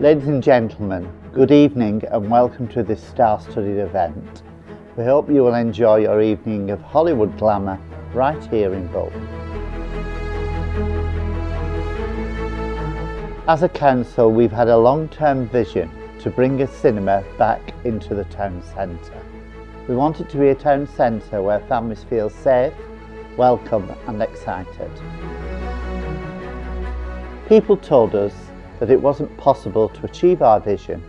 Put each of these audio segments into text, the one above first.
Ladies and gentlemen, good evening and welcome to this star-studded event. We hope you will enjoy your evening of Hollywood glamour right here in Bolton. As a council, we've had a long-term vision to bring a cinema back into the town centre. We want it to be a town centre where families feel safe, welcome and excited. People told us that it wasn't possible to achieve our vision,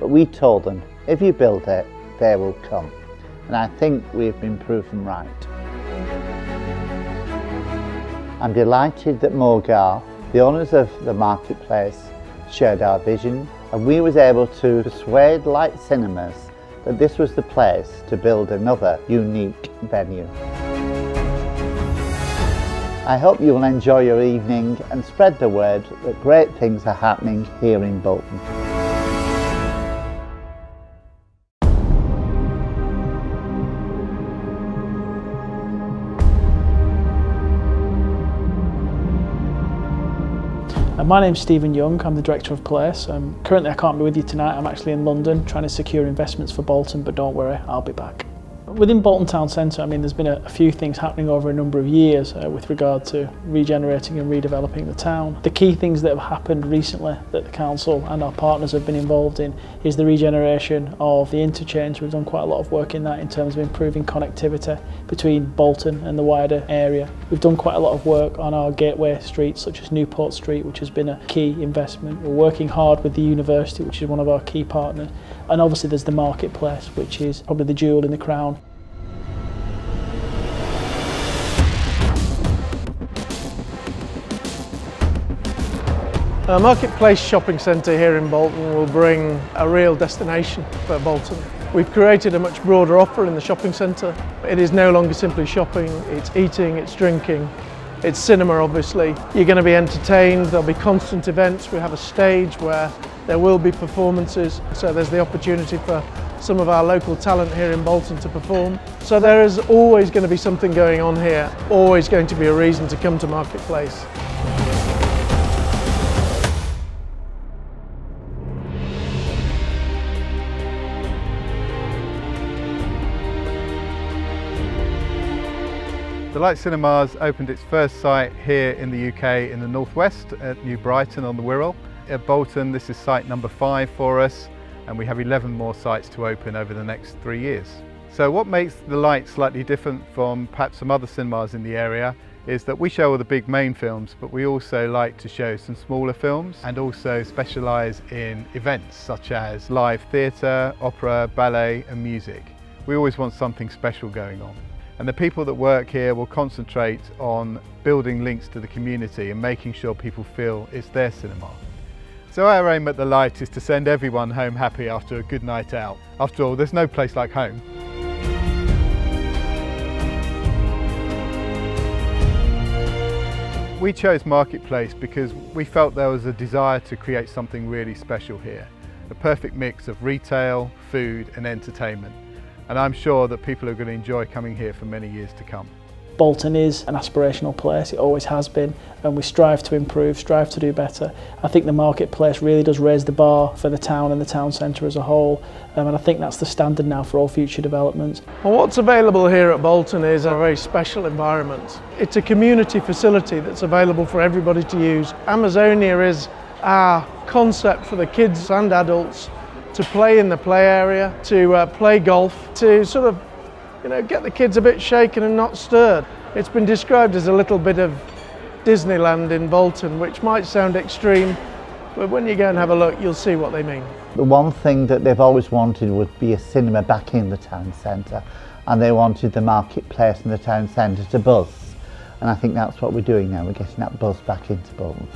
but we told them, if you build it, they will come. And I think we've been proven right. I'm delighted that Moorgarth, the owners of the marketplace, shared our vision and we was able to persuade Light Cinemas that this was the place to build another unique venue. I hope you will enjoy your evening and spread the word that great things are happening here in Bolton. Uh, my name's Stephen Young, I'm the Director of Place. Um, currently I can't be with you tonight, I'm actually in London trying to secure investments for Bolton, but don't worry, I'll be back. Within Bolton Town Centre, I mean, there's been a, a few things happening over a number of years uh, with regard to regenerating and redeveloping the town. The key things that have happened recently that the council and our partners have been involved in is the regeneration of the interchange. We've done quite a lot of work in that in terms of improving connectivity between Bolton and the wider area. We've done quite a lot of work on our gateway streets, such as Newport Street, which has been a key investment. We're working hard with the university, which is one of our key partners. And obviously there's the marketplace, which is probably the jewel in the crown. A Marketplace shopping centre here in Bolton will bring a real destination for Bolton. We've created a much broader offer in the shopping centre. It is no longer simply shopping, it's eating, it's drinking, it's cinema obviously. You're going to be entertained, there'll be constant events, we have a stage where there will be performances, so there's the opportunity for some of our local talent here in Bolton to perform. So there is always going to be something going on here, always going to be a reason to come to Marketplace. The Light Cinemas opened its first site here in the UK in the northwest at New Brighton on the Wirral. At Bolton this is site number five for us and we have 11 more sites to open over the next three years. So what makes the Light slightly different from perhaps some other cinemas in the area is that we show all the big main films but we also like to show some smaller films and also specialise in events such as live theatre, opera, ballet and music. We always want something special going on. And the people that work here will concentrate on building links to the community and making sure people feel it's their cinema. So our aim at The Light is to send everyone home happy after a good night out. After all, there's no place like home. We chose Marketplace because we felt there was a desire to create something really special here. A perfect mix of retail, food and entertainment and I'm sure that people are going to enjoy coming here for many years to come. Bolton is an aspirational place, it always has been, and we strive to improve, strive to do better. I think the marketplace really does raise the bar for the town and the town centre as a whole, um, and I think that's the standard now for all future developments. Well, what's available here at Bolton is a very special environment. It's a community facility that's available for everybody to use. Amazonia is our concept for the kids and adults to play in the play area, to uh, play golf, to sort of, you know, get the kids a bit shaken and not stirred. It's been described as a little bit of Disneyland in Bolton, which might sound extreme, but when you go and have a look, you'll see what they mean. The one thing that they've always wanted would be a cinema back in the town centre, and they wanted the marketplace and the town centre to buzz. And I think that's what we're doing now, we're getting that buzz back into Bolton.